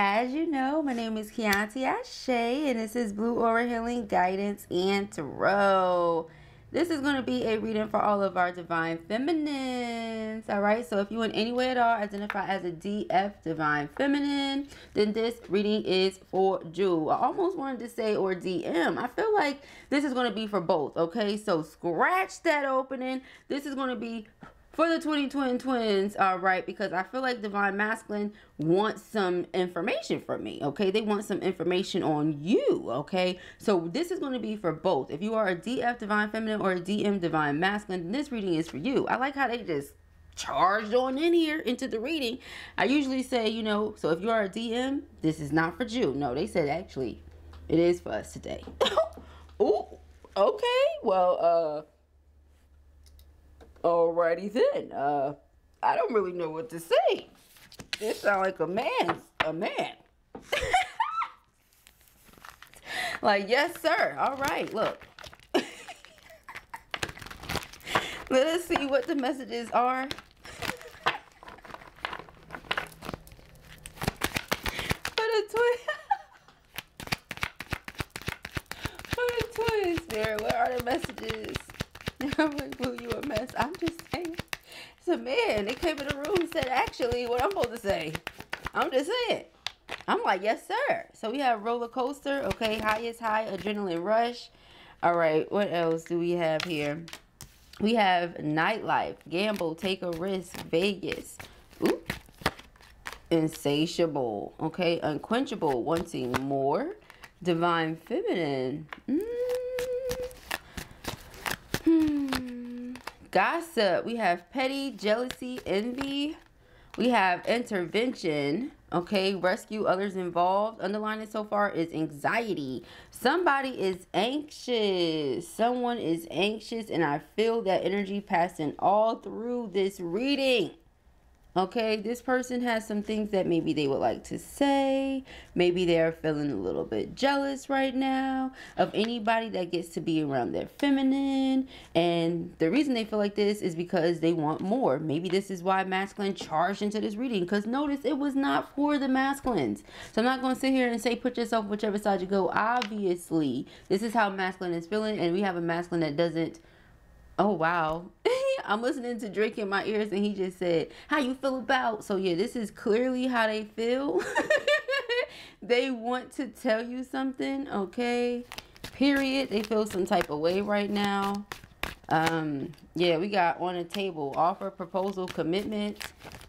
as you know, my name is Kianti Ayshea and this is Blue Aura Healing Guidance and Tarot. This is going to be a reading for all of our Divine Feminines. Alright, so if you in any way at all identify as a DF Divine Feminine, then this reading is for you. I almost wanted to say or DM. I feel like this is going to be for both. Okay, so scratch that opening. This is going to be for the 20 twin twins all right because i feel like divine masculine wants some information from me okay? They want some information on you okay? So this is going to be for both. If you are a df divine feminine or a dm divine masculine this reading is for you. I like how they just charged on in here into the reading. I usually say you know so if you are a dm this is not for you. No they said actually it is for us today. Oh okay well uh Alrighty then. Uh, I don't really know what to say. This sounds like a man. A man. like, yes, sir. All right, look. Let us see what the messages are. For the twins. For the twins, Spirit, what are the messages? I'm like, Blue, you a mess. I'm just saying. A man. They came in the room and said, actually, what I'm supposed to say. I'm just saying. I'm like, yes, sir. So we have roller coaster. Okay, highest high, adrenaline rush. All right, what else do we have here? We have nightlife, gamble, take a risk, Vegas. Ooh. Insatiable. Okay, unquenchable, wanting more. Divine feminine. Mm. Gossip. We have petty, jealousy, envy. We have intervention. Okay, rescue others involved. Underlining so far is anxiety. Somebody is anxious. Someone is anxious, and I feel that energy passing all through this reading. Okay, this person has some things that maybe they would like to say. Maybe they're feeling a little bit jealous right now of anybody that gets to be around their feminine. And the reason they feel like this is because they want more. Maybe this is why masculine charged into this reading. Because notice it was not for the masculines. So I'm not going to sit here and say put yourself whichever side you go. Obviously, this is how masculine is feeling. And we have a masculine that doesn't. Oh, wow. I'm listening to Drake in my ears and he just said, How you feel about? So, yeah, this is clearly how they feel. they want to tell you something, okay? Period. They feel some type of way right now. Um, yeah, we got on the table offer, proposal, commitment,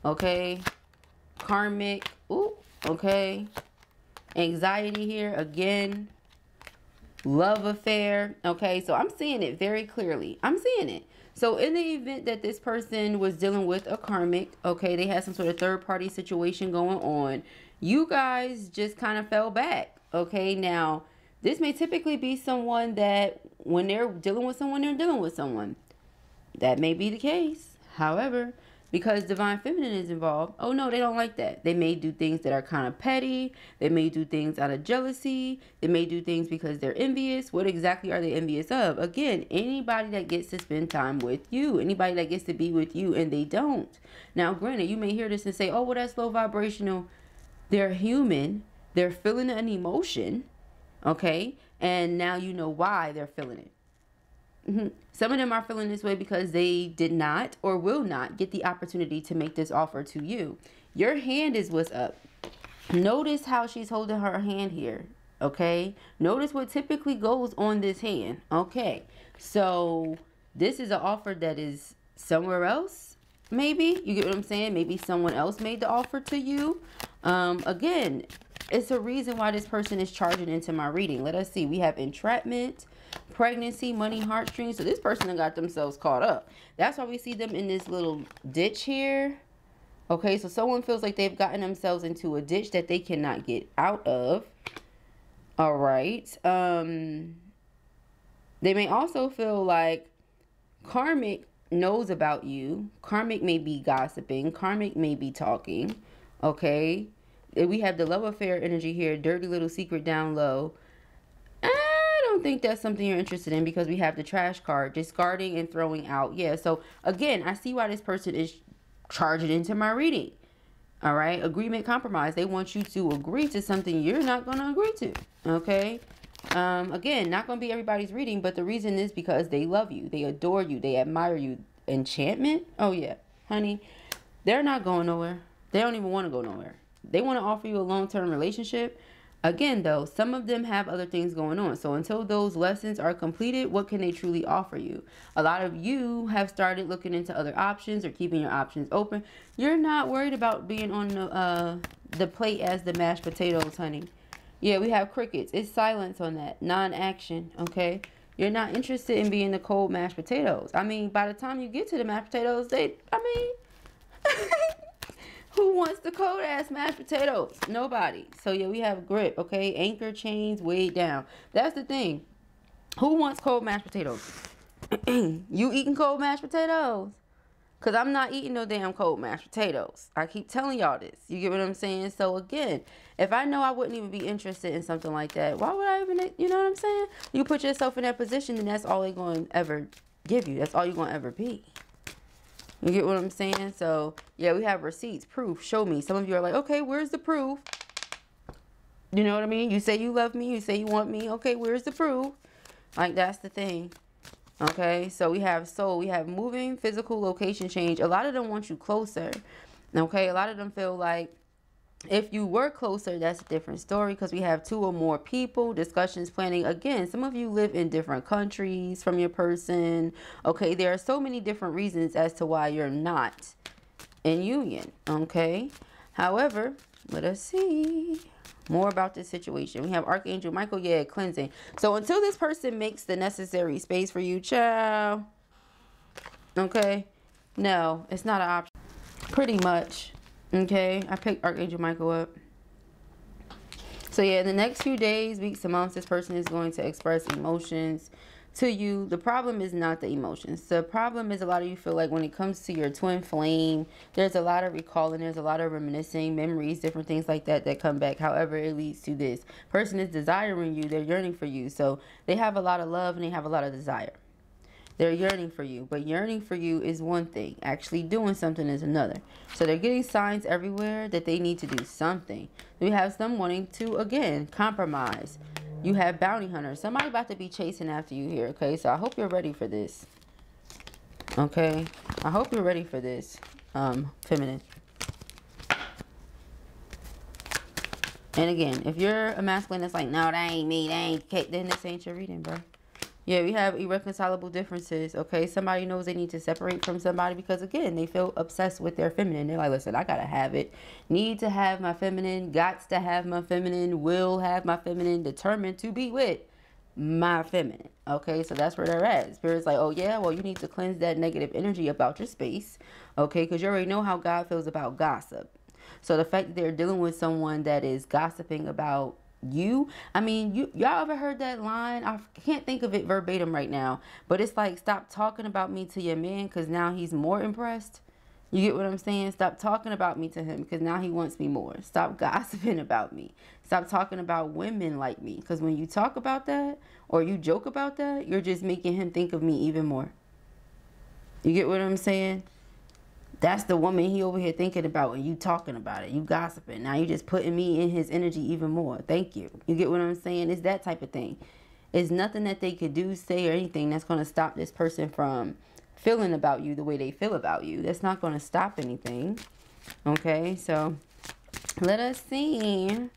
okay? Karmic, ooh, okay? Anxiety here again love affair okay so i'm seeing it very clearly i'm seeing it so in the event that this person was dealing with a karmic, okay, they had some sort of third party situation going on, you guys just kind of fell back. Okay, now this may typically be someone that when they're dealing with someone, they're dealing with someone. That may be the case. However, because divine feminine is involved. Oh no they don't like that. They may do things that are kind of petty. They may do things out of jealousy. They may do things because they're envious. What exactly are they envious of? Again anybody that gets to spend time with you. Anybody that gets to be with you and they don't. Now granted you may hear this and say oh well that's low vibrational. They're human. They're feeling an emotion okay? And now you know why they're feeling it Mm-hmm. Some of them are feeling this way because they did not or will not get the opportunity to make this offer to you. Your hand is what's up. Notice how she's holding her hand here. Okay. Notice what typically goes on this hand. Okay. So this is an offer that is somewhere else. Maybe you get what I'm saying. Maybe someone else made the offer to you. Um, again, it's a reason why this person is charging into my reading. Let us see. We have entrapment pregnancy, money, heartstrings. So this person got themselves caught up. That's why we see them in this little ditch here. Okay, so someone feels like they've gotten themselves into a ditch that they cannot get out of. All right. Um, they may also feel like karmic knows about you. Karmic may be gossiping. Karmic may be talking. Okay. we have the love affair energy here, dirty little secret down low. Don't think that's something you're interested in because we have the trash card, discarding and throwing out. Yeah, so again, I see why this person is charging into my reading. All right, agreement compromise. They want you to agree to something you're not going to agree to. Okay. Um, again, not going to be everybody's reading, but the reason is because they love you, they adore you, they admire you. Enchantment? Oh, yeah, honey, they're not going nowhere. They don't even want to go nowhere. They want to offer you a long term relationship. Again, though, some of them have other things going on. So until those lessons are completed, what can they truly offer you? A lot of you have started looking into other options or keeping your options open. You're not worried about being on the, uh, the plate as the mashed potatoes, honey. Yeah, we have crickets. It's silence on that. Non-action, okay? You're not interested in being the cold mashed potatoes. I mean, by the time you get to the mashed potatoes, they, I mean... Who wants the cold ass mashed potatoes? Nobody. So yeah, we have grip, okay? Anchor chains weighed down. That's the thing. Who wants cold mashed potatoes? you eating cold mashed potatoes? Cause I'm not eating no damn cold mashed potatoes. I keep telling y'all this. You get what I'm saying? So again, if I know I wouldn't even be interested in something like that, why would I even? You know what I'm saying? You put yourself in that position, and that's all they're going to ever give you. That's all you're going to ever be. You get what I'm saying? So, yeah, we have receipts, proof, show me. Some of you are like, okay, where's the proof? You know what I mean? You say you love me, you say you want me. Okay, where's the proof? Like, that's the thing. Okay, so we have soul, we have moving, physical location change. A lot of them want you closer. Okay, a lot of them feel like if you were closer, that's a different story because we have two or more people, discussions, planning. Again, some of you live in different countries from your person. Okay, there are so many different reasons as to why you're not in union. Okay, however, let us see more about this situation. We have Archangel Michael, yeah, cleansing. So until this person makes the necessary space for you, ciao. Okay, no, it's not an option. Pretty much. Okay, I picked Archangel Michael up. So yeah, in the next few days, weeks, and months, this person is going to express emotions to you. The problem is not the emotions. The problem is a lot of you feel like when it comes to your twin flame, there's a lot of recalling, there's a lot of reminiscing, memories, different things like that that come back. However, it leads to this. Person is desiring you, they're yearning for you. So they have a lot of love and they have a lot of desire. They're yearning for you. But yearning for you is one thing. Actually doing something is another. So they're getting signs everywhere that they need to do something. We have some wanting to, again, compromise. You have bounty hunters. Somebody about to be chasing after you here, okay? So I hope you're ready for this. Okay? I hope you're ready for this, um, feminine. And again, if you're a masculine that's like, no, that ain't me, that ain't Kate, then this ain't your reading, bro. Yeah, we have irreconcilable differences. Okay, somebody knows they need to separate from somebody because again, they feel obsessed with their feminine. They're like, listen, I gotta have it. Need to have my feminine. Gots to have my feminine. Will have my feminine. Determined to be with my feminine. Okay, so that's where they're at. Spirit's like, oh yeah, well you need to cleanse that negative energy about your space. Okay, because you already know how God feels about gossip. So the fact that they're dealing with someone that is gossiping about you i mean you y'all ever heard that line? I can't think of it verbatim right now but it's like stop talking about me to your man because now he's more impressed. You get what i'm saying? Stop talking about me to him because now he wants me more. Stop gossiping about me. Stop talking about women like me because when you talk about that or you joke about that you're just making him think of me even more. You get what i'm saying that's the woman he over here thinking about and you talking about it. You gossiping. Now you're just putting me in his energy even more. Thank you. You get what I'm saying? It's that type of thing. It's nothing that they could do, say, or anything that's going to stop this person from feeling about you the way they feel about you. That's not going to stop anything. Okay, so let us see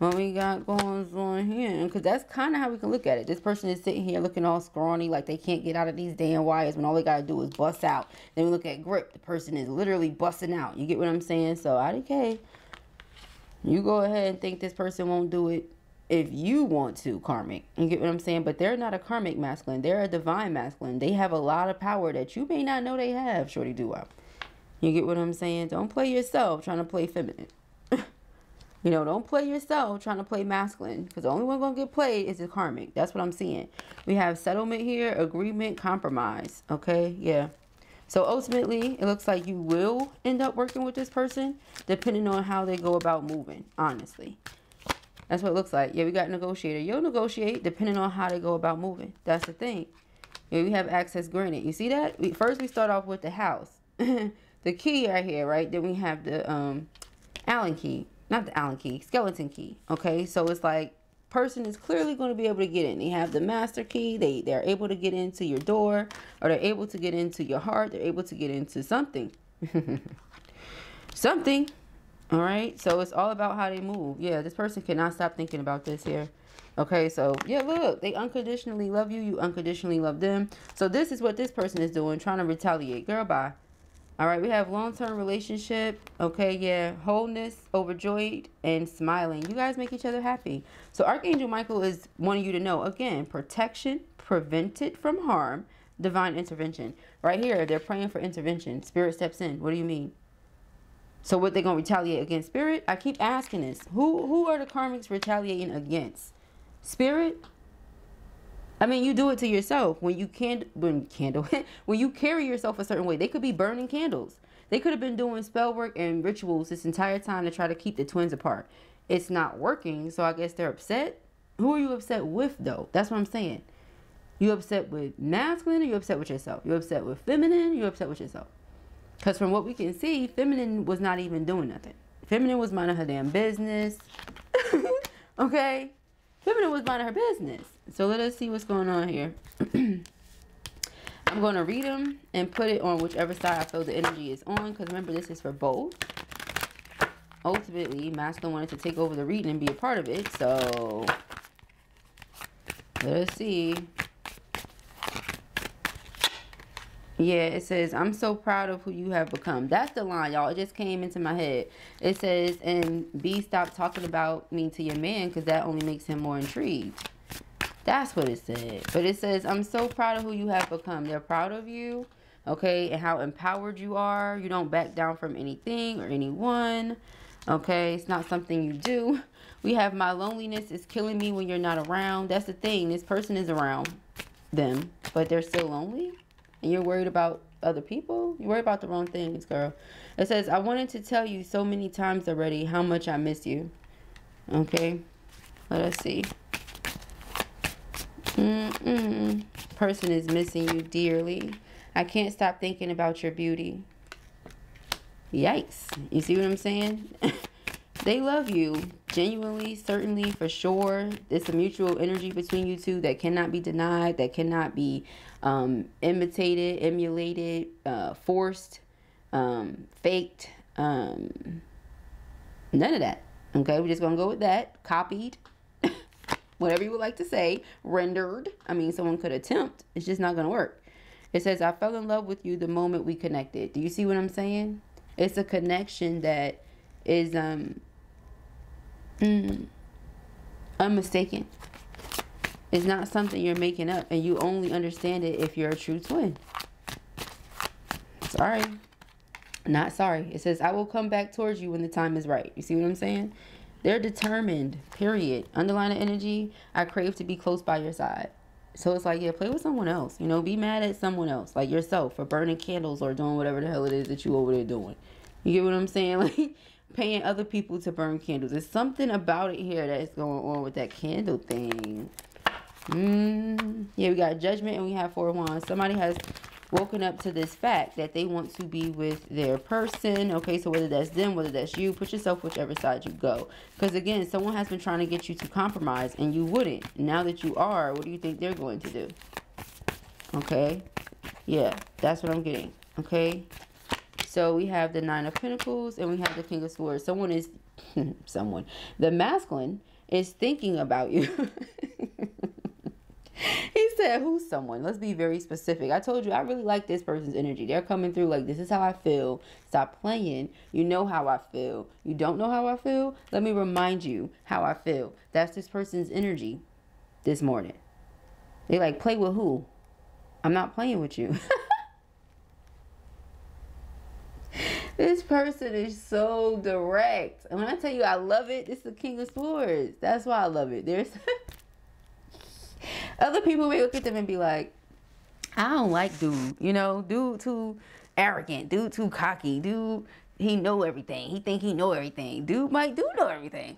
what we got going on here. Because that's kind of how we can look at it. This person is sitting here looking all scrawny, like they can't get out of these damn wires when all they got to do is bust out. Then we look at grip. The person is literally busting out. You get what I'm saying? So, IDK, you go ahead and think this person won't do it if you want to, karmic. You get what I'm saying? But they're not a karmic masculine. They're a divine masculine. They have a lot of power that you may not know they have, shorty do up. You get what I'm saying? Don't play yourself trying to play feminine. You know, don't play yourself trying to play masculine because the only one going to get played is the karmic. That's what I'm seeing. We have settlement here, agreement, compromise. Okay, yeah. So ultimately, it looks like you will end up working with this person depending on how they go about moving, honestly. That's what it looks like. Yeah, we got negotiator. You'll negotiate depending on how they go about moving. That's the thing. Yeah, we have access granted. You see that? We, first, we start off with the house. the key right here, right? Then we have the um, Allen key. Not the Allen key. Skeleton key. Okay? So it's like person is clearly going to be able to get in. They have the master key. They they're able to get into your door or they're able to get into your heart. They're able to get into something. something. All right? So it's all about how they move. Yeah, this person cannot stop thinking about this here. Okay, so yeah, look, they unconditionally love you. You unconditionally love them. So this is what this person is doing, trying to retaliate. Girl, bye. All right, we have long-term relationship. Okay, yeah, wholeness, overjoyed, and smiling. You guys make each other happy. So Archangel Michael is wanting you to know, again, protection, prevented from harm, divine intervention. Right here, they're praying for intervention. Spirit steps in. What do you mean? So what they going to retaliate against? Spirit? I keep asking this. Who, who are the karmics retaliating against? Spirit? I mean, you do it to yourself when you can't when candle when you carry yourself a certain way. They could be burning candles. They could have been doing spell work and rituals this entire time to try to keep the twins apart. It's not working, so I guess they're upset. Who are you upset with though? That's what I'm saying. You upset with masculine or you upset with yourself? You upset with feminine, you upset with yourself. Because from what we can see, feminine was not even doing nothing. Feminine was minding her damn business. okay? Feminine was minding her business. So let us see what's going on here. I'm going to read them and put it on whichever side I feel the energy is on. Because remember, this is for both. Ultimately, Masculine wanted to take over the reading and be a part of it. So let us see. Yeah, it says, I'm so proud of who you have become. That's the line, y'all. It just came into my head. It says, and B, stop talking about me to your man because that only makes him more intrigued. That's what it said. But it says, I'm so proud of who you have become. They're proud of you, okay, and how empowered you are. You don't back down from anything or anyone, okay? It's not something you do. We have my loneliness is killing me when you're not around. That's the thing. This person is around them, but they're still lonely and you're worried about other people, you worry about the wrong things, girl. It says, I wanted to tell you so many times already how much I miss you. Okay, let us see. Mm -mm. Person is missing you dearly. I can't stop thinking about your beauty. Yikes. You see what I'm saying? they love you genuinely, certainly, for sure. It's a mutual energy between you two that cannot be denied, that cannot be um, imitated, emulated, uh, forced, um, faked, um, none of that. Okay, we're just gonna go with that. Copied, whatever you would like to say, rendered. I mean, someone could attempt. It's just not gonna work. It says, I fell in love with you the moment we connected. Do you see what I'm saying? It's a connection that is um mm. It's not something you're making up, and you only understand it if you're a true twin. Sorry. Not sorry. It says, I will come back towards you when the time is right. You see what I'm saying? They're determined, period. Underline energy, I crave to be close by your side. So it's like, yeah, play with someone else. You know, be mad at someone else, like yourself, for burning candles or doing whatever the hell it is that you over there doing. You get what I'm saying? Like, paying other people to burn candles. There's something about it here that is going on with that candle thing. Mm, yeah, we got judgment and we have four wands. Somebody has woken up to this fact that they want to be with their person. Okay, so whether that's them, whether that's you, put yourself whichever side you go. Because again, someone has been trying to get you to compromise and you wouldn't. Now that you are, what do you think they're going to do? Okay, yeah, that's what I'm getting. Okay, so we have the Nine of Pentacles and we have the King of Swords. Someone is, someone, the masculine is thinking about you. he said, Who's someone? Let's be very specific. I told you, I really like this person's energy. They're coming through like, This is how I feel. Stop playing. You know how I feel. You don't know how I feel? Let me remind you how I feel. That's this person's energy this morning. They like, Play with who? I'm not playing with you. this person is so direct. And when I tell you I love it, it's the King of Swords. That's why I love it. There's. Other people may look at them and be like, I don't like dude. You know, dude too arrogant. Dude too cocky. Dude, he know everything. He think he know everything. Dude might do know everything.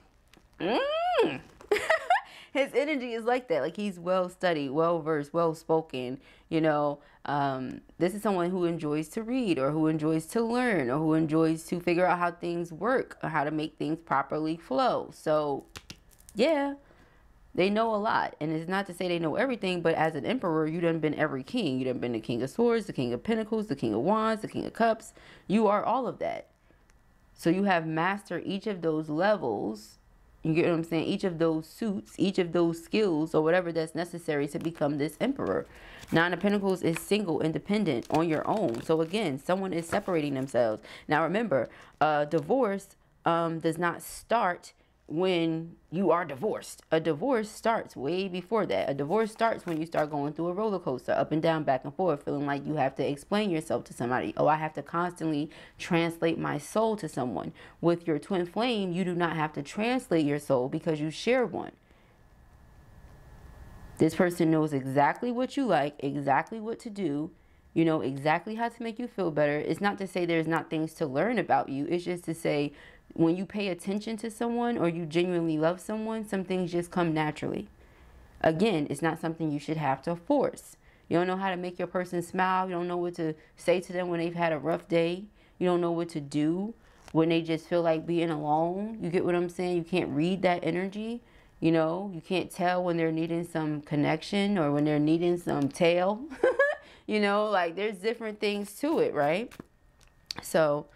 Mm. His energy is like that. Like he's well studied, well versed, well spoken. You know, um, this is someone who enjoys to read or who enjoys to learn or who enjoys to figure out how things work or how to make things properly flow. So, yeah, they know a lot. And it's not to say they know everything, but as an emperor, you done been every king. You done been the king of swords, the king of pentacles, the king of wands, the king of cups. You are all of that. So you have mastered each of those levels. You get what I'm saying? Each of those suits, each of those skills, or whatever that's necessary to become this emperor. Nine of Pentacles is single, independent, on your own. So again, someone is separating themselves. Now remember, uh, divorce um, does not start when you are divorced. A divorce starts way before that. A divorce starts when you start going through a roller coaster, up and down, back and forth, feeling like you have to explain yourself to somebody. Oh, I have to constantly translate my soul to someone. With your twin flame, you do not have to translate your soul because you share one. This person knows exactly what you like, exactly what to do, you know, exactly how to make you feel better. It's not to say there's not things to learn about you. It's just to say when you pay attention to someone or you genuinely love someone, some things just come naturally. Again, it's not something you should have to force. You don't know how to make your person smile. You don't know what to say to them when they've had a rough day. You don't know what to do when they just feel like being alone. You get what I'm saying? You can't read that energy. You know, you can't tell when they're needing some connection or when they're needing some tail. you know, like there's different things to it, right? So,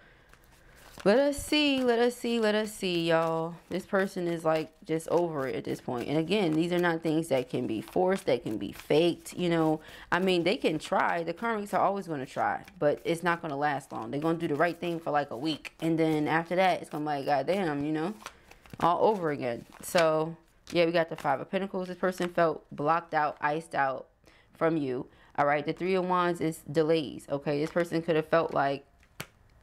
let us see, let us see, let us see, y'all. This person is like just over it at this point. And again, these are not things that can be forced, that can be faked, you know. I mean, they can try. The karmics are always going to try, but it's not going to last long. They're going to do the right thing for like a week. And then after that, it's going to be like, God damn, you know, all over again. So, yeah, we got the Five of Pentacles. This person felt blocked out, iced out from you. All right, the Three of Wands is delays. Okay, this person could have felt like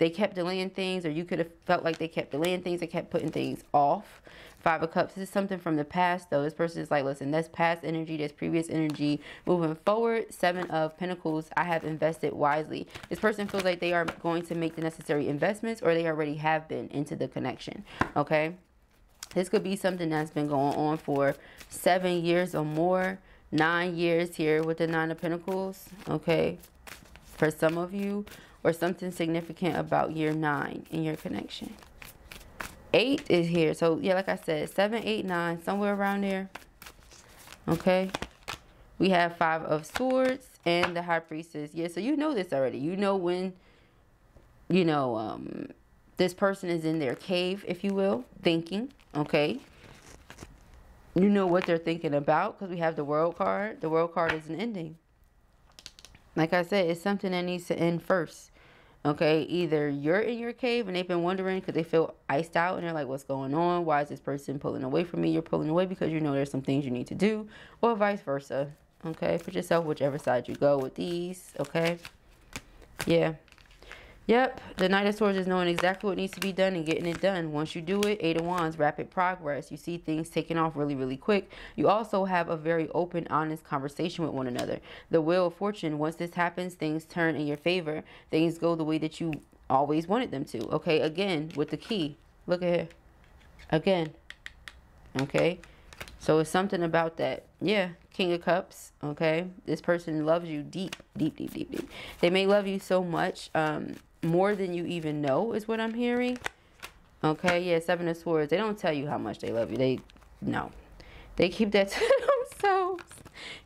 they kept delaying things or you could have felt like they kept delaying things they kept putting things off. Five of cups this is something from the past though. This person is like listen that's past energy that's previous energy. Moving forward seven of pentacles i have invested wisely. This person feels like they are going to make the necessary investments or they already have been into the connection okay? This could be something that's been going on for seven years or more nine years here with the nine of pentacles okay? For some of you or something significant about year nine in your connection. Eight is here. So, yeah, like I said, seven, eight, nine, somewhere around there. Okay. We have five of swords and the high priestess. Yeah, so you know this already. You know when, you know, um, this person is in their cave, if you will, thinking. Okay. You know what they're thinking about because we have the world card. The world card is an ending. Like I said, it's something that needs to end first. Okay, either you're in your cave and they've been wondering because they feel iced out and they're like, what's going on? Why is this person pulling away from me? You're pulling away because you know there's some things you need to do, or vice versa. Okay, put yourself whichever side you go with these. Okay, yeah. Yep, the Knight of Swords is knowing exactly what needs to be done and getting it done. Once you do it, Eight of Wands, rapid progress. You see things taking off really, really quick. You also have a very open, honest conversation with one another. The Wheel of Fortune, once this happens, things turn in your favor. Things go the way that you always wanted them to. Okay, again, with the key. Look at here. Again. Okay. So it's something about that. Yeah, King of Cups. Okay. This person loves you deep, deep, deep, deep, deep. They may love you so much. Um, more than you even know is what I'm hearing. Okay, yeah, Seven of Swords. They don't tell you how much they love you. They, no. They keep that to themselves.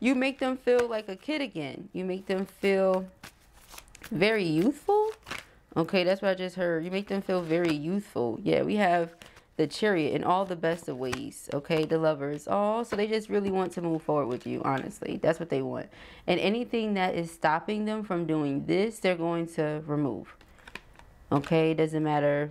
You make them feel like a kid again. You make them feel very youthful. Okay, that's what I just heard. You make them feel very youthful. Yeah, we have the chariot in all the best of ways. Okay, the lovers. Oh, so they just really want to move forward with you, honestly. That's what they want. And anything that is stopping them from doing this, they're going to remove. Okay, it doesn't matter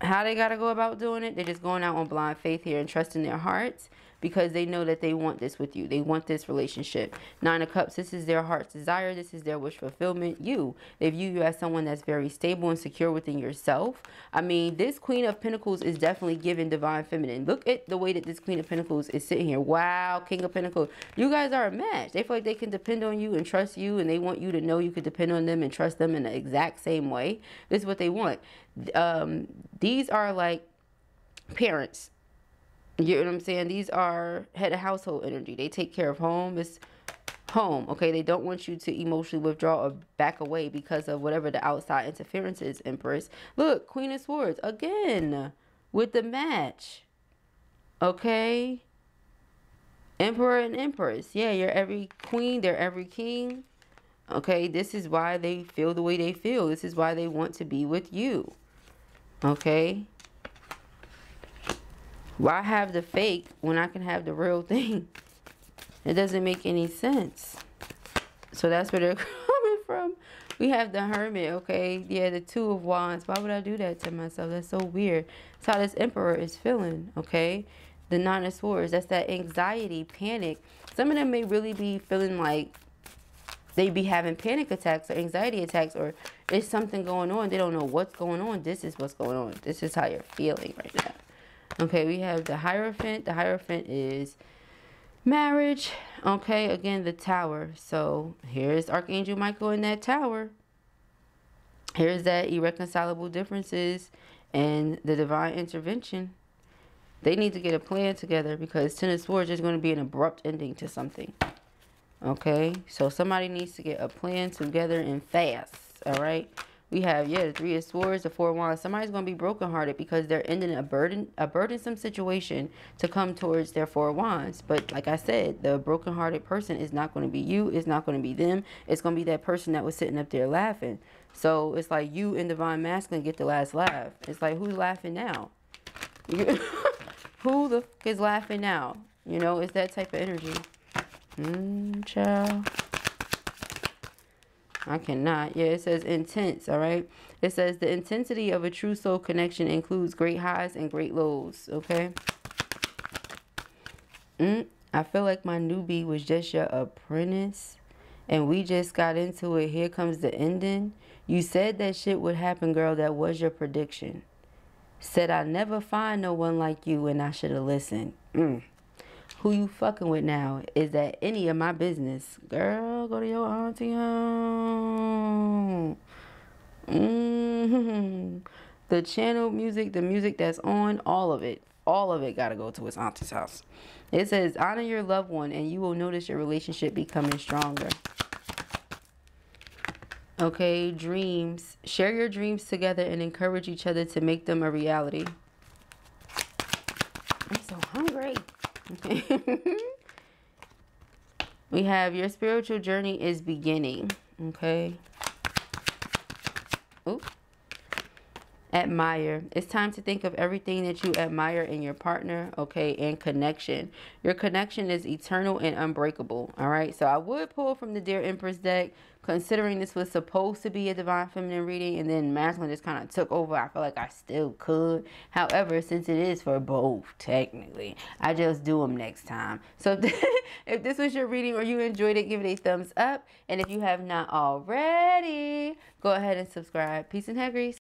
how they got to go about doing it. They're just going out on blind faith here and trusting their hearts. Because they know that they want this with you. They want this relationship. Nine of Cups, this is their heart's desire. This is their wish fulfillment. You, they view you as someone that's very stable and secure within yourself. I mean, this Queen of Pentacles is definitely giving divine feminine. Look at the way that this Queen of Pentacles is sitting here. Wow, King of Pentacles. You guys are a match. They feel like they can depend on you and trust you, and they want you to know you could depend on them and trust them in the exact same way. This is what they want. Um, these are like parents. You know what I'm saying? These are head of household energy. They take care of home. It's home. Okay, they don't want you to emotionally withdraw or back away because of whatever the outside interference is, Empress. Look, Queen of Swords again with the match. Okay. Emperor and Empress. Yeah, you're every queen, they're every king. Okay, this is why they feel the way they feel. This is why they want to be with you. Okay. Why have the fake when I can have the real thing? It doesn't make any sense. So that's where they're coming from. We have the hermit, okay? Yeah, the two of wands. Why would I do that to myself? That's so weird. That's how this emperor is feeling, okay? The nine of swords. That's that anxiety, panic. Some of them may really be feeling like they be having panic attacks or anxiety attacks or there's something going on. They don't know what's going on. This is what's going on. This is how you're feeling right now. Okay, we have the Hierophant. The Hierophant is marriage. Okay, again, the tower. So here's Archangel Michael in that tower. Here's that irreconcilable differences and the divine intervention. They need to get a plan together because Ten of Swords is going to be an abrupt ending to something. Okay, so somebody needs to get a plan together and fast. All right we have yeah the three of swords the four of wands. Somebody's going to be brokenhearted because they're ending a burden a burdensome situation to come towards their four wands. But like i said the brokenhearted person is not going to be you it's not going to be them. It's going to be that person that was sitting up there laughing. So it's like you and divine masculine get the last laugh. It's like who's laughing now? Who the is laughing now? You know it's that type of energy. Mm, child I cannot. Yeah, it says intense, all right? It says the intensity of a true soul connection includes great highs and great lows, okay? Mm, I feel like my newbie was just your apprentice and we just got into it. Here comes the ending. You said that shit would happen, girl. That was your prediction. Said I never find no one like you and I should have listened. Mm who you fucking with now is that any of my business. Girl, go to your auntie home. Mm-hmm. The channel music, the music that's on, all of it, all of it got to go to his auntie's house. It says, honor your loved one and you will notice your relationship becoming stronger. Okay, dreams. Share your dreams together and encourage each other to make them a reality. I'm so hungry. we have your spiritual journey is beginning. Okay. Ooh. Admire. It's time to think of everything that you admire in your partner, okay, and connection. Your connection is eternal and unbreakable, all right? So I would pull from the Dear Empress deck, considering this was supposed to be a divine feminine reading and then masculine just kind of took over i feel like i still could. However since it is for both technically i just do them next time. So if this was your reading or you enjoyed it give it a thumbs up. And if you have not already go ahead and subscribe. Peace and hair grease